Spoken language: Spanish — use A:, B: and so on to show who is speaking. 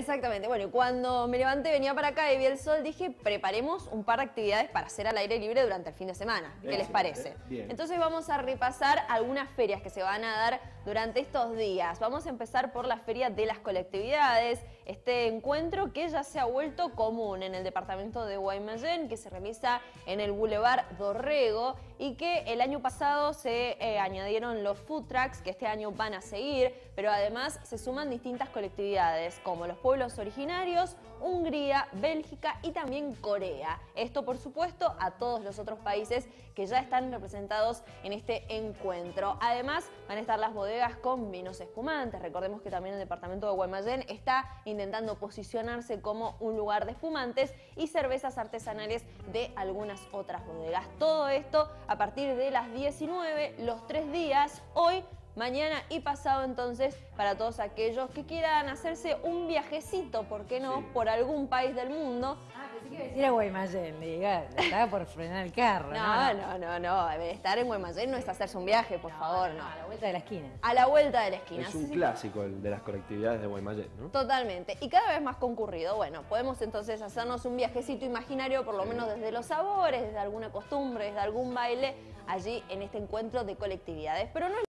A: Exactamente, bueno, cuando me levanté, venía para acá y vi el sol, dije, preparemos un par de actividades para hacer al aire libre durante el fin de semana. ¿Qué les parece?
B: bien.
A: Entonces vamos a repasar algunas ferias que se van a dar durante estos días. Vamos a empezar por la Feria de las Colectividades, este encuentro que ya se ha vuelto común en el departamento de Guaymallén, que se realiza en el Boulevard Dorrego y que el año pasado se eh, añadieron los food trucks, que este año van a seguir, pero además se suman distintas colectividades, como los pueblos originarios, Hungría, Bélgica y también Corea. Esto, por supuesto, a todos los otros países que ya están representados en este encuentro. Además, van a estar las bodegas con vinos espumantes. Recordemos que también el departamento de Guaymallén está intentando posicionarse como un lugar de espumantes y cervezas artesanales de algunas otras bodegas. Todo esto a partir de las 19, los tres días. Hoy mañana y pasado entonces para todos aquellos que quieran hacerse un viajecito, ¿por qué no?, por algún país del mundo.
C: Ah, pensé que iba a decir a Guaymallén, le diga, estaba por frenar el carro.
A: No, no, no, no, estar en Guaymallén no es hacerse un viaje, por favor, no.
C: A la vuelta de la esquina.
A: A la vuelta de la esquina.
B: Es un
A: Sí, sí.
B: clásico el de las colectividades de Guaymallén, ¿no?
A: Totalmente. Y cada vez más concurrido. Bueno, podemos entonces hacernos un viajecito imaginario, por lo menos desde los sabores, desde alguna costumbre, desde algún baile, allí en este encuentro de colectividades. Pero no es